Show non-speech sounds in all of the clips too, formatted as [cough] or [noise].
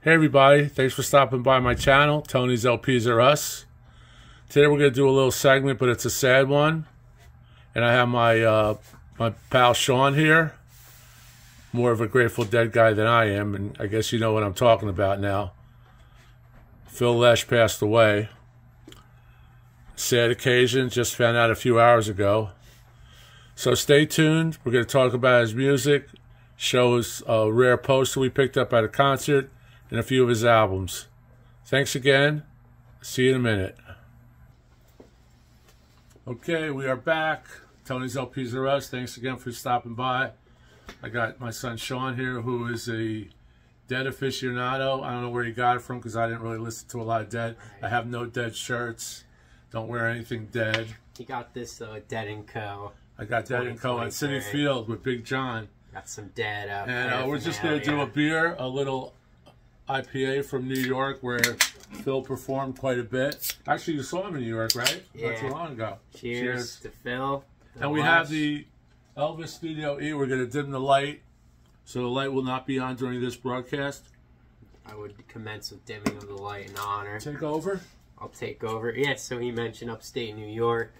Hey everybody, thanks for stopping by my channel, Tony's LPs Are Us. Today we're going to do a little segment, but it's a sad one. And I have my uh, my pal Sean here, more of a Grateful Dead guy than I am, and I guess you know what I'm talking about now. Phil Lesh passed away. Sad occasion, just found out a few hours ago. So stay tuned. We're going to talk about his music, shows a rare poster we picked up at a concert, and a few of his albums. Thanks again. See you in a minute. Okay, we are back. Tony's LPs are us. Thanks again for stopping by. I got my son Sean here, who is a Dead aficionado. I don't know where he got it from because I didn't really listen to a lot of Dead. I have no Dead shirts. Don't wear anything Dead. He got this uh, Dead and Co. I got Dead and Co. at Citi Field with Big John. Got some Dead out And uh, we're just to do a beer, a little IPA from New York where Phil performed quite a bit. Actually, you saw him in New York, right? Yeah. Not too long ago. Cheers, Cheers. to Phil. And we have the Elvis Studio E. We're going to dim the light so the light will not be on during this broadcast. I would commence with dimming of the light in honor. Take over? I'll take over. Yeah, so he mentioned upstate New York.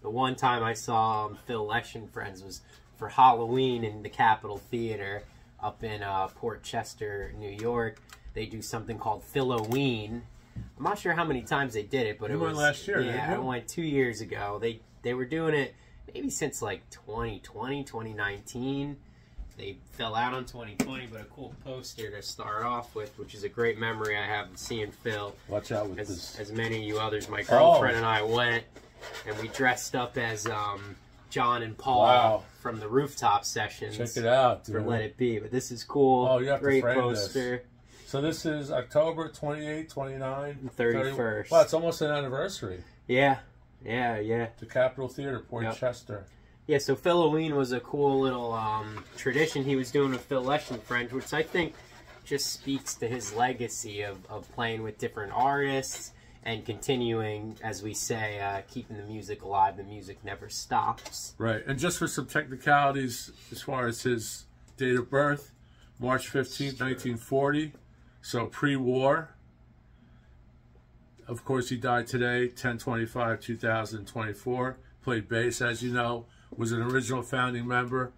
The one time I saw um, Phil Lesh and friends was for Halloween in the Capitol Theater up in uh, Port Chester, New York. They do something called Philoween. I'm not sure how many times they did it, but you it was last year. Yeah, I went two years ago. They they were doing it maybe since like 2020, 2019. They fell out on 2020, but a cool poster to start off with, which is a great memory I have of seeing Phil. Watch out with as, this. As many of you others, my girlfriend oh. and I went, and we dressed up as um, John and Paul wow. from the rooftop sessions. Check it out, dude. For Let It Be. But this is cool. Oh, you have Great to frame poster. This. So this is October 28, 29, 31st. 30. Wow, it's almost an anniversary. Yeah, yeah, yeah. The Capitol Theater, Port yep. Chester. Yeah, so Philoween was a cool little um, tradition he was doing with Phil Friends, which I think just speaks to his legacy of, of playing with different artists and continuing, as we say, uh, keeping the music alive. The music never stops. Right. And just for some technicalities, as far as his date of birth, March 15th, 1940. So pre-war. Of course, he died today, 1025, 2024. Played bass, as you know. Was an original founding member.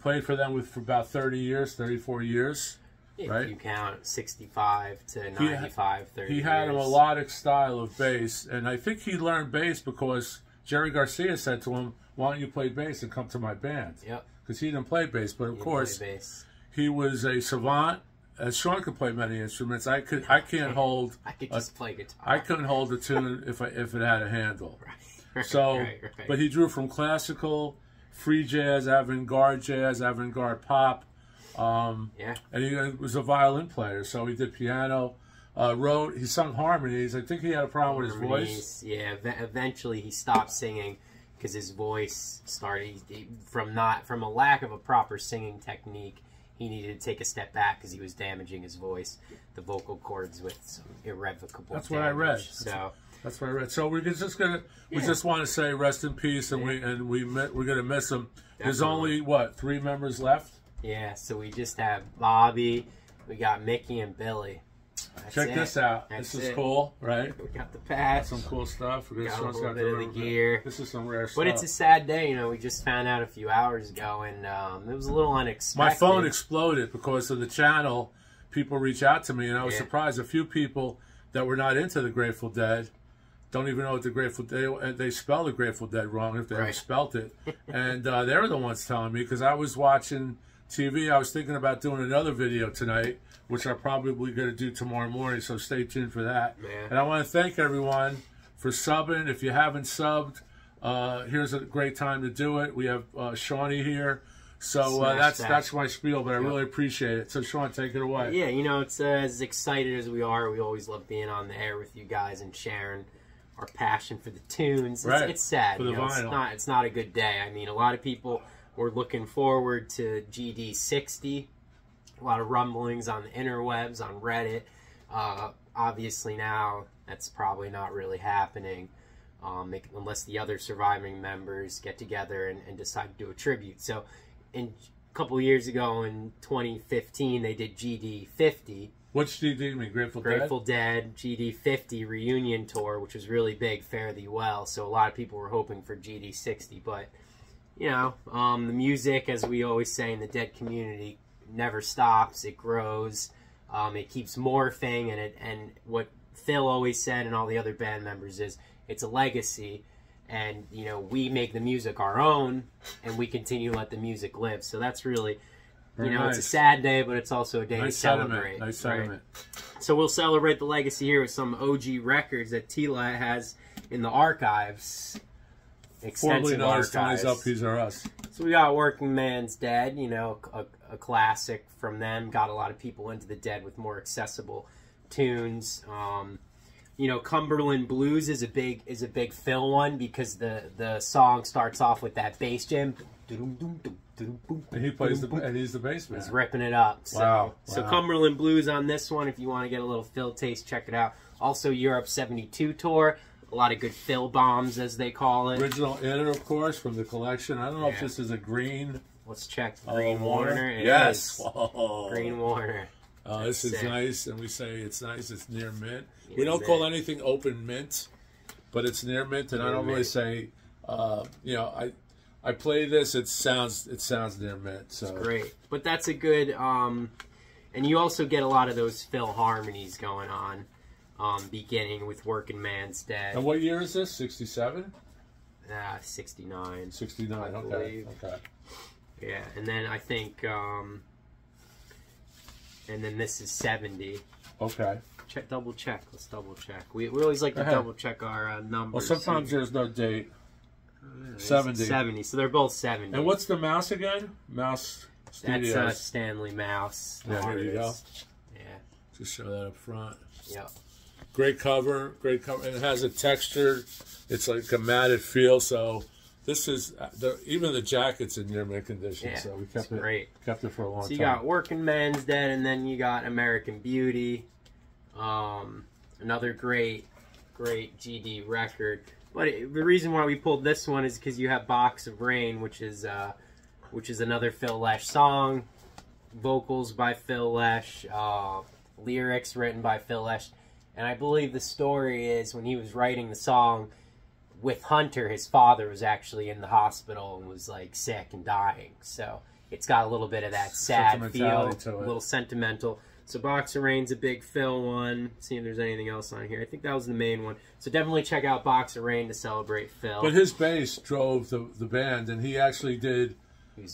Played for them with for about 30 years, 34 years. If right? you count 65 to 95, 30 He had years. a melodic style of bass, and I think he learned bass because Jerry Garcia said to him, why don't you play bass and come to my band? Yep. Because he didn't play bass, but of he course, he was a savant. As Sean could play many instruments, I could. I can't [laughs] hold. I could just a, play guitar. I couldn't hold a tune [laughs] if I, if it had a handle. Right. So, right, right. but he drew from classical, free jazz, avant-garde jazz, avant-garde pop, um, yeah. And he was a violin player, so he did piano. Uh, wrote, he sung harmonies. I think he had a problem with his voice. Yeah, eventually he stopped singing because his voice started he, from not from a lack of a proper singing technique. He needed to take a step back because he was damaging his voice, the vocal cords with some irrevocable. That's damage. what I read. So. That's what I read. So we're just gonna, we just want to say rest in peace, and yeah. we and we we're gonna miss him. Definitely. There's only what three members left. Yeah, so we just have Bobby, we got Mickey and Billy. That's Check it. this out. That's this is it. cool, right? We got the patch. Some cool stuff. We got, got a little bit of the gear. This is some rare but stuff. But it's a sad day. You know, we just found out a few hours ago, and um, it was a little unexpected. My phone exploded because of the channel. People reach out to me, and I was yeah. surprised. A few people that were not into the Grateful Dead don't even know what the Grateful Dead. They spell the Grateful Dead wrong if they right. ever spelt it, and uh, they're the ones telling me because I was watching TV. I was thinking about doing another video tonight, which I'm probably going to do tomorrow morning, so stay tuned for that. Man. And I want to thank everyone for subbing. If you haven't subbed, uh, here's a great time to do it. We have uh, Shawnee here. So uh, that's that. that's my spiel, but I really appreciate it. So Sean, take it away. Yeah, you know, it's uh, as excited as we are. We always love being on the air with you guys and sharing our passion for the tunes. It's, right. it's sad. For the you know, vinyl. It's not. It's not a good day. I mean, a lot of people we're looking forward to GD60. A lot of rumblings on the interwebs, on Reddit. Uh, obviously now that's probably not really happening um, unless the other surviving members get together and, and, decide to do a tribute. So in a couple years ago in 2015 they did GD 50 What's GD mean? Grateful, Grateful Dead GD 50 reunion tour, which was really big, fare thee well. So a lot of people were hoping for GD 60, but you know, um, the music, as we always say in the Dead community, never stops. It grows. Um, it keeps morphing, and it and what Phil always said, and all the other band members is, it's a legacy. And you know, we make the music our own, and we continue to let the music live. So that's really you Very know, it's a sad day, but it's also a day Nice to sentiment. celebrate. Nice right? sentiment. So we'll celebrate the legacy here with some OG records that Tila has in the archives. Extensive known as archives. Tony's LPs are us. So we got Working Man's Dead, you know, a, a classic from them. Got a lot of people into the Dead with more accessible tunes. Um, you know, Cumberland Blues is a big is a big Phil one because the the song starts off with that bass jam. And he plays the and he's the bass man. He's ripping it up. So, Wow, so. Cumberland Blues on this one. If you want to get a little Phil taste, check it out. Also, Europe '72 tour. A lot of good Phil bombs, as they call it. Original inner, of course, from the collection. I don't know if this is a green. Let's check Oh, Green Warner. It yes. Green Warner. Oh, this That's is sick. nice, and we say it's nice. It's near mint. we don't mint. call anything open mint, but it's near mint, and I don't really say. Uh, you know, I I play this. It sounds it sounds near mint. So Great. But that's a good. Um, and you also get a lot of those Phil harmonies going on, um, beginning with Working Man's Dead. And what year is this? 67? Ah, 69. 69. Okay. believe. Okay. Yeah, and then I think, um, and then this is 70. Okay. Check, double check. Let's double check. We, we always like to Go ahead. double check our uh, Well, numbers. sometimes there's no date. It's 70. 70. So they're both 70. And what's the mouse again? Mouse That's uh, Stanley Mouse. the Yeah, here you go. Yeah. Just show that up front. Yep. Great cover, great cover, and it has a texture. It's like a matted feel. So this is the, even the jacket's in near mint condition. Yeah, so we kept it great. kept it for a long time. So you time. got Working Man's Dead, and then you got American Beauty. Um, another great, great GD record. But it, the reason why we pulled this one is because you have Box of Rain, which is uh, which is another Phil Lesh song, vocals by Phil Lesh, uh, lyrics written by Phil Lesh, and I believe the story is when he was writing the song with Hunter, his father was actually in the hospital and was like sick and dying. So it's got a little bit of that sad feel, a little sentimental. So Box of Rain's a big Phil one. See if there's anything else on here. I think that was the main one. So definitely check out Box of Rain to celebrate Phil. but his bass drove the the band, and he actually did.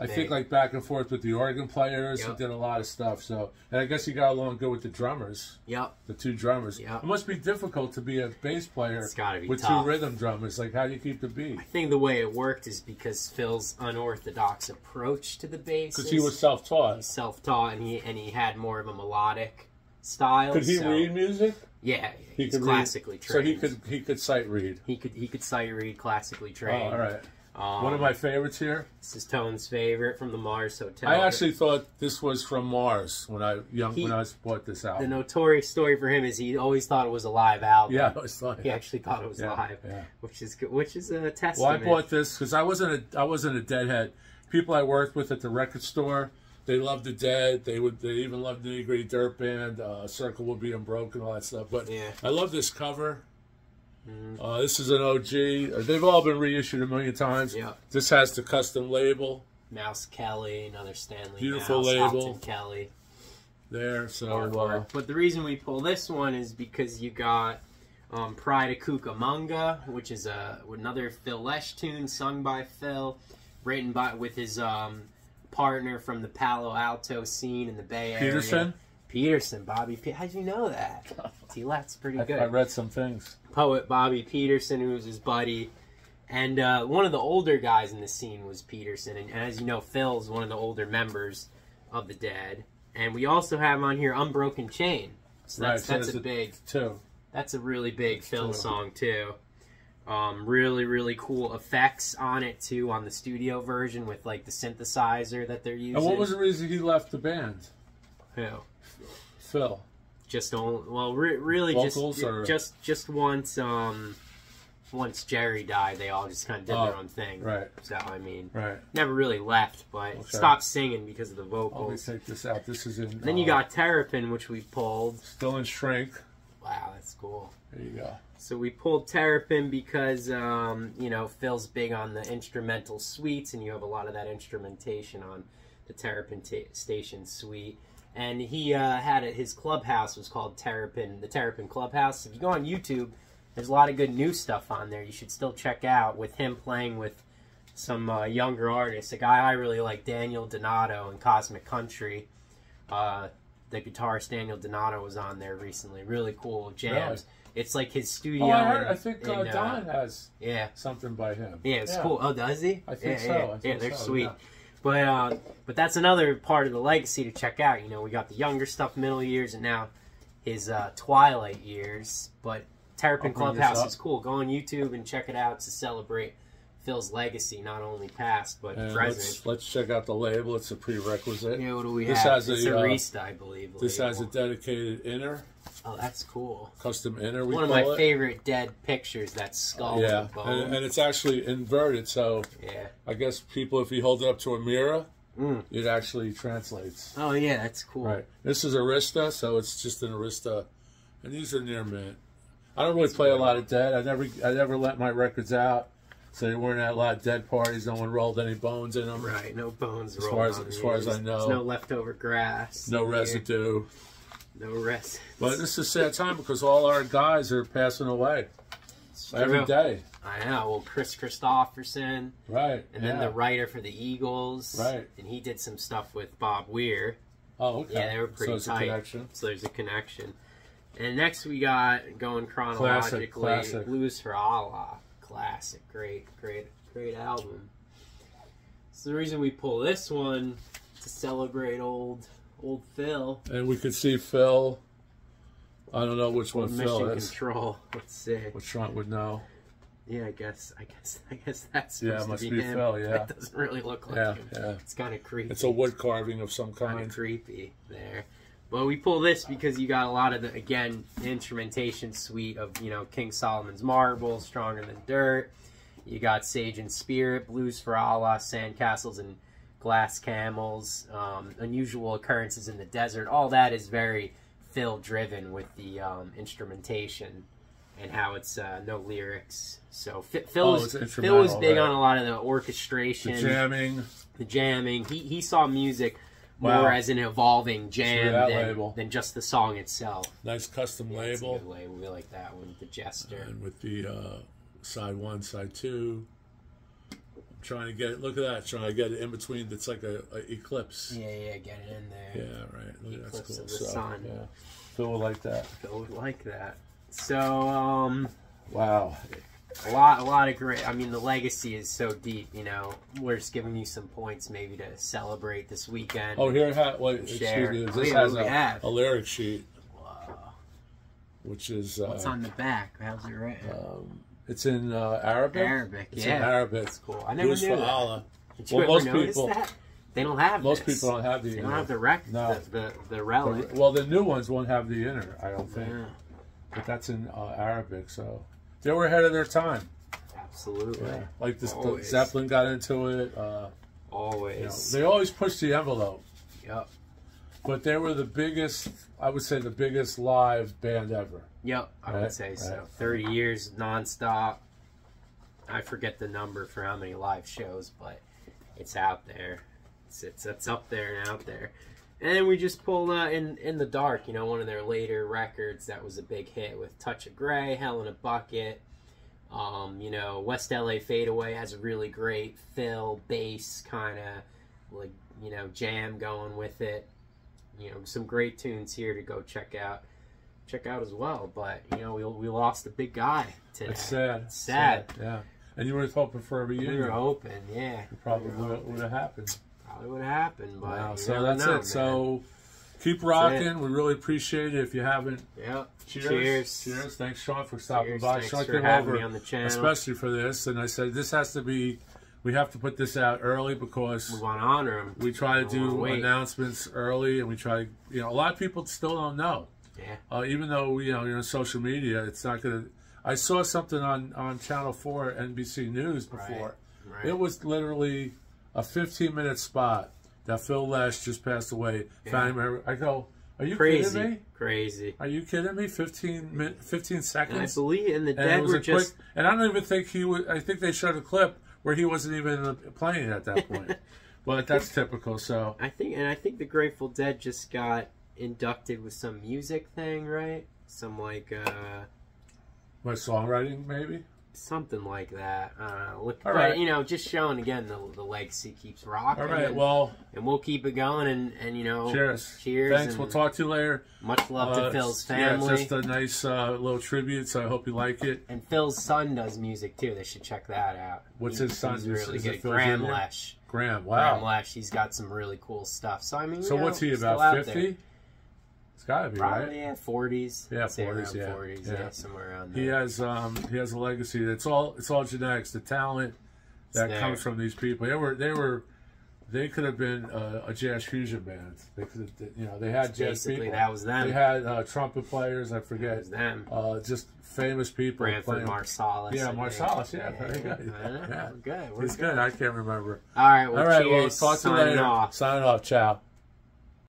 I big. think like back and forth with the organ players. Yep. He did a lot of stuff. So, and I guess he got along good with the drummers, Yep. the two drummers. Yep. It must be difficult to be a bass player It's gotta be with tough. two rhythm drummers. Like, how do you keep the beat? I think the way it worked is because Phil's unorthodox approach to the bass. Because he was self-taught. self-taught and he and he had more of a melodic style. Could he so- read music? Yeah, He he's could read- classically So trained. he could he could sight read. he could he could sight read classically Oh, trained. all right. Um, One of my favorites here. this is Tone's favorite from the Mars Hotel. I actually thought this was from Mars when I young He- when I bought this out. the notorious story for him is he always thought it was a live album. Yeah, I like, he actually thought it was yeah, live, yeah. which is good, which is a testament. Well, I bought this because I wasn't a I wasn't a Deadhead. People I worked with at the record store, they loved the Dead. They would they even loved the Nitty Gritty Dirt Band, uh, Circle Will Be Unbroken, all that stuff. But Yeah. I love this cover. Mhm. Uh, this is an OG. Uh, They've all been reissued a million times. Yeah. This has the custom label Mouse Kelly, another Stanley. Beautiful Mouse, label. Kelly. there. So uh, But the reason we pull this one is because you got um, Pride of Cucamonga, which is a another Phil Lesh tune sung by Phil, written by with his um, partner from the Palo Alto scene in the Bay Area. Peterson. Peterson, Bobby. Pe- How'd you know that? [laughs] T-Lat's pretty I, good. I read some things. Poet Bobby Peterson, who was his buddy. And uh, one of the older guys in the scene was Peterson. And, and as you know, Phil's one of the older members of the Dead. And we also have on here Unbroken Chain. So that's, Right, so that's a big, Two. that's a really big Phil two. song too. Um, really, really cool effects on it too on the studio version with like the synthesizer that they're using. And what was the reason he left the band? Who? Phil. Just don't. Well, re- really, Vocals just or- just just once. Um, once Jerry died, they all just kind of did Oh, their own thing. Right, So I mean, right. never really left, but Okay. stopped singing because of the Let me vocals. take this out. This is in. Then you uh, got Terrapin, which we pulled. still in shrink. Wow, that's cool. There you go. So we pulled Terrapin because um, you know Phil's big on the instrumental suites, and you have a lot of that instrumentation on the Terrapin ta Station suite. And he uh, had it. His clubhouse was called Terrapin, the Terrapin Clubhouse. If you go on YouTube, there's a lot of good new stuff on there. You should still check out with him playing with some uh, younger artists. A guy I really like, Daniel Donato in Cosmic Country. Uh, the guitarist Daniel Donato was on there recently. Really cool jams. It's like his studio. Oh, I heard. in- I think uh, in, Don has Yeah, something by him. yeah, it's cool. Oh, does he? I think yeah, so. Yeah, I yeah they're so, sweet. But uh, but that's another part of the legacy to check out. You know, we got the younger stuff, middle years, and now his uh, twilight years. But Terrapin I'll bring this Clubhouse is cool. Go on YouTube and check it out to celebrate Phil's legacy, not only past but And present. let's let's check out the label. It's a prerequisite. Yeah, what do we This have? has it's a, a uh, Arista, I believe. This has a dedicated inner, Oh, that's cool. custom inner. One of my it. favorite dead pictures. That skull. Yeah, and, and it's actually inverted. So yeah. I guess people, if you hold it up to a mirror, Mm. it actually translates. Oh yeah, that's cool. Right. This is Arista, so it's just an Arista, and these are near mint. I don't really play a lot of dead. I never, I never let my records out, so they weren't at a lot of dead parties. No one rolled any bones in them. Right, no bones As rolled far as- as far as. I know. There's no leftover grass. No here. No rest. But this is a sad time because all our guys are passing away every day. I know. Well, Kris Kristofferson, Right. and then the writer for the Eagles, Right. And he did some stuff with Bob Weir, Oh, okay. Yeah, they were pretty so tight. so there's a connection. And next we got going chronologically, classic, classic. Blues for Allah, classic, great, great, great album. So the reason we pull this one to celebrate old, old Phil. And we could see Phil. I don't know which one Phil Mission is. Control. [laughs] Let's see. Which Trump would know. Yeah, I guess, I guess, [laughs] I guess that's Yeah, it must to be him. Phil, [laughs] yeah. It doesn't really look like Yeah, him. yeah. It's kind of creepy. It's a wood carving of some kind kind. of creepy there. But we pull this because you got a lot of the again instrumentation suite of you know King Solomon's Marble, Stronger Than Dirt. You got Sage and Spirit, Blues for Allah, Sandcastles and Glass Camels, um, Unusual Occurrences in the Desert. All that is very Phil driven with the um, instrumentation and how it's uh, no lyrics. So Phil, Phil Oh, was Phil was big right. on a lot of the orchestration The jamming. the jamming. He he saw music Wow. more as an evolving jam than, than just the song itself. Nice custom Yeah, label. label. We like that one, the Jester. And with the uh, side one, side two. Trying to get it. Look at that. Trying to get it in between. It's like a, a eclipse. Yeah, yeah, get it in there. Yeah, right. Look, that's Eclipse cool. of the So, sun. Yeah. Will like that. Would like that. So um, Wow. a lot, a lot of great. I mean, the legacy is so deep. You know, we're just giving you some points maybe to celebrate this weekend. Oh, here, ha- wait, excuse me. Oh, This yeah, has what do we a, have? a lyric sheet, Wow. which is uh, What's on the back? How's it written? um, it's in uh, Arabic. Arabic. It's yeah, in Arabic. it's cool. I never Blues knew. Allah. Did you Well, most people- that? They don't have Most this. people don't have the They inner. don't have the rec, No. the, the the The- well, the new ones won't have the inner, I don't think. Yeah, But that's in uh, Arabic, so they were ahead of their time. absolutely. Yeah. Like this, the Zeppelin got into it. Uh, you know, Always. they always pushed the envelope, Yep. But they were the biggest. I would say the biggest live band ever. Yep. I Right, would say so. right. Thirty years nonstop. I forget the number for how many live shows, but it's out there. It's it's, it's up there and out there. And we just pulled uh, in in the dark. You know, one of their later records that was a big hit with Touch of Grey, Hell in a Bucket. Um, you know, West LA Fadeaway has a really great fill bass kind of like you know jam going with it. You know, some great tunes here to go check out, check out as well. But you know, we we lost a big guy today. It's sad. It's sad. Yeah. And you were hoping for a reunion. We were hoping, yeah, It probably We would, have happened. probably would have happened. But Wow. So that's know, it. man. So keep rocking. We really appreciate it. If you haven't, Yep. cheers. Cheers. Cheers. Thanks, Sean, for stopping Cheers. by. Thanks Sean for having over me on the channel. especially for this, and I said this has to be. We have to put this out early because we want to honor him. we try to do announcements early, and we try. You know, a lot of people still don't know. Yeah. Uh, even though you know you're on social media, it's not gonna. I saw something on on Channel Four NBC News before. Right. It was literally a 15 minute spot that Phil Lesh just passed away. Yeah. I go, are you crazy, kidding me? crazy. Are you kidding me? 15 min, 15 And I seconds. believe, and the dead were just. quick. And I don't even think he would. I think they showed a clip where he wasn't even playing at that point. [laughs] but that's typical. So I think, and I think the Grateful Dead just got inducted with some music thing, right? Some like uh my songwriting maybe. Something like that. Don't. Look, All but, right. you know, just showing again the the legacy keeps rocking. All right. and, Well, and we'll keep it going, and and you know, cheers. cheers. Thanks. We'll talk to you later. Much love Uh, to Phil's family. it's just a nice uh, little tribute. So I hope you like it. and Phil's son does music too. They should check that out. What's He- his son? He's Is- really is it good. Graham Lesh. Graham. Graham Lesh. He's got some really cool stuff. So I mean, So know, what's he about? Fifty. It's got to be Probably right. yeah, forties. Yeah, 40s, yeah, 40s, yeah. yeah. somewhere around there. He has um he has a legacy. It's all it's all genetics. The talent that there. comes from these people. They were they were they could have been uh, a jazz fusion band. They could have you know they had jazz Basically, people. that was them. They had uh, trumpet players. I forget. was them. Uh, just famous people Branford. Marsalis. Yeah. Marsalis, yeah, very good. I Yeah. We're good. We're He's good. I can't remember. All right. Well, All right. cheers. Well, talk to you Signing later. off. Signing off. Ciao.